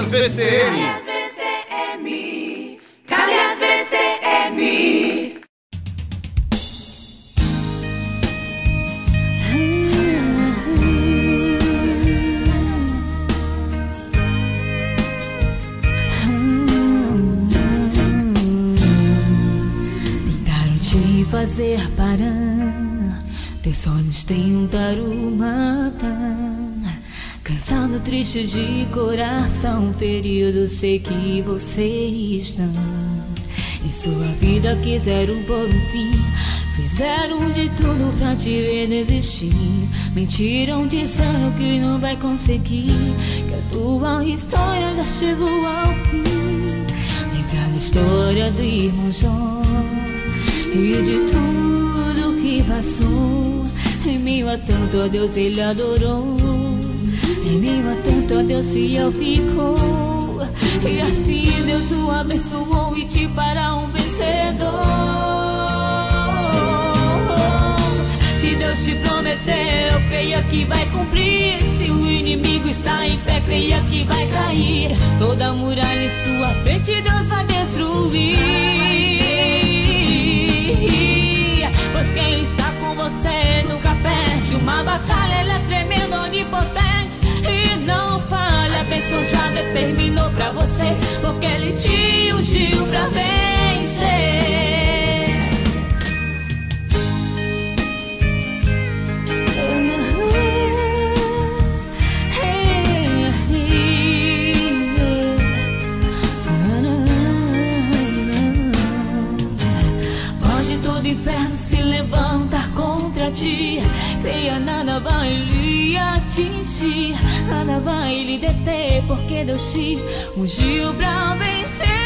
Calhas VCM. Calhas VCM. Tentaram te fazer parar. Teus sonhos tentaram matar. Cansado, triste de coração ferido, sei que você está. Em sua vida quiseram pôr um fim. Fizeram de tudo pra te ver desistir. Mentiram dizendo que não vai conseguir. Que a tua história já chegou ao fim. Lembra a história do irmão João e de tudo que passou. Em meio a tanto a Deus ele adorou. A tanto a Deus se ele ficou. E assim Deus o abençoou e te fará um vencedor. Se Deus te prometeu, creia que vai cumprir. Se o inimigo está em pé, creia que vai cair. Toda muralha em sua frente, Deus vai destruir. Ele te ungiu pra vencer. Pode todo inferno se levantar contra ti. Creia, nada vai lhe atingir. Nada vai lhe deter, porque Deus te ungiu pra vencer.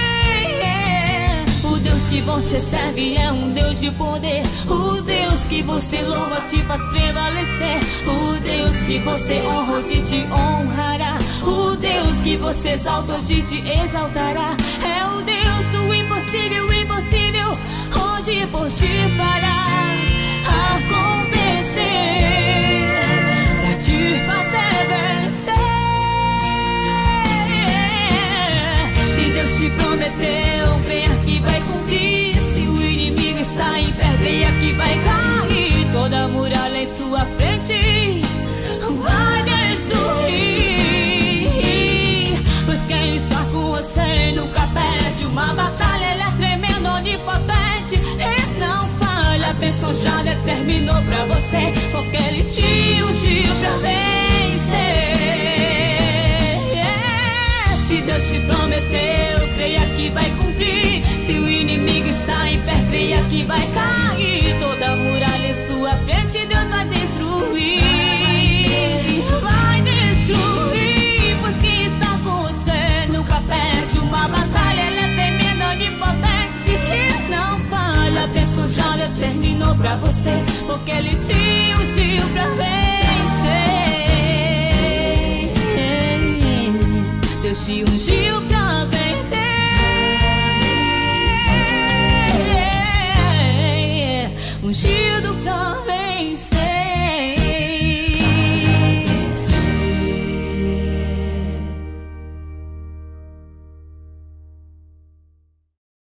O Deus que você serve é um Deus de poder. O Deus que você louva te faz prevalecer. O Deus que você honra hoje te honrará. O Deus que você exalta hoje te exaltará. É o Deus do impossível, impossível. Hoje por ti fará sua frente vai destruir. Pois quem está com você nunca perde uma batalha. Ele é tremendo, onipotente e não falha. A bênção já determinou pra você, porque ele te ungiu pra vencer. Se Deus te prometeu, creia que vai cumprir. Se o inimigo está em creia que vai cair. Determinou pra você, porque ele te ungiu pra vencer.